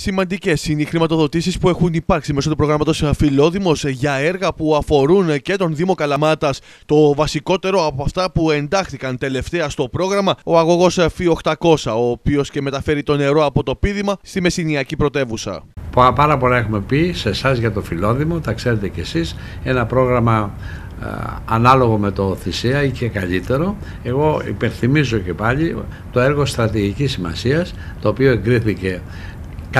Σημαντικές είναι οι χρηματοδοτήσεις που έχουν υπάρξει μέσω του προγράμματος Φιλόδημος για έργα που αφορούν και τον Δήμο Καλαμάτας. Το βασικότερο από αυτά που εντάχθηκαν τελευταία στο πρόγραμμα, ο αγωγός ΦΙ 800, ο οποίος και μεταφέρει το νερό από το πίδημα στη Μεσσηνιακή πρωτεύουσα. Πάρα πολλά έχουμε πει σε εσάς για το Φιλόδημο, τα ξέρετε κι εσείς. Ένα πρόγραμμα ανάλογο με το Θησία ή και καλύτερο. Εγώ υπενθυμίζω και πάλι το έργο στρατηγικής σημασίας το οποίο εγκρίθηκε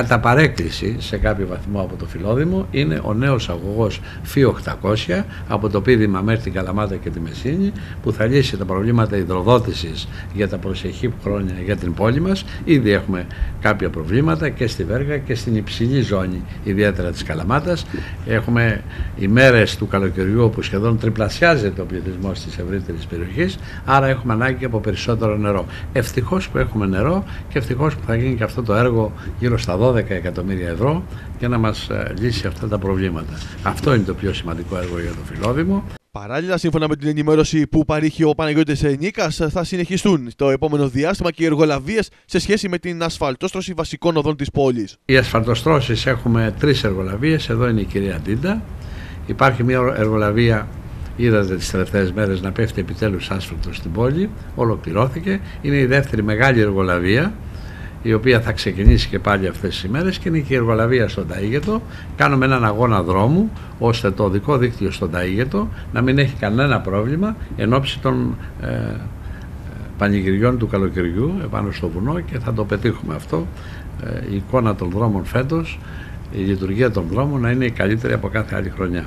κατά παρέκκληση σε κάποιο βαθμό από το Φιλόδημο είναι ο νέος αγωγός ΦΙ 800 από το πίδημα μέχρι την Καλαμάτα και τη Μεσίνη που θα λύσει τα προβλήματα υδροδότησης για τα προσεχή χρόνια για την πόλη μας. Ήδη έχουμε κάποια προβλήματα και στη Βέργα και στην υψηλή ζώνη ιδιαίτερα της Καλαμάτας. Έχουμε ημέρες του καλοκαιριού όπου σχεδόν τριπλασιάζεται ο πληθυσμός της ευρύτερης περιοχής άρα έχουμε ανάγκη από περισσότερο νερό. Ευτυχώς που έχουμε νερό και ευτυχώς που θα γίνει και αυτό το έργο γύρω στα 12 εκατομμύρια ευρώ για να μας ε, λύσει αυτά τα προβλήματα. Αυτό είναι το πιο σημαντικό έργο για το Φιλόδημο. Παράλληλα, σύμφωνα με την ενημέρωση που παρείχε ο Παναγιώτης Νίκας, θα συνεχιστούν το επόμενο διάστημα και οι εργολαβίες σε σχέση με την ασφαλτόστρωση βασικών οδών της πόλης. Οι ασφαλτοστρώσεις έχουμε τρεις εργολαβίες, εδώ είναι η κυρία Ντίντα. Υπάρχει μια εργολαβία Είδατε τις τελευταίες μέρες να πέφτει επιτέλους άσφαλτο στην πόλη, ολοκληρώθηκε. Είναι η δεύτερη μεγάλη εργολαβία η οποία θα ξεκινήσει και πάλι αυτές τις ημέρες και είναι και η εργολαβία στον Ταΐγετο. Κάνουμε έναν αγώνα δρόμου ώστε το οδικό δίκτυο στον Ταΐγετο να μην έχει κανένα πρόβλημα εν ώψη των ε, πανηγυριών του καλοκαιριού επάνω στο βουνό και θα το πετύχουμε αυτό. Ε, η εικόνα των δρόμων φέτος, η λειτουργία των δρόμων να είναι η καλύτερη από κάθε άλλη χρονιά.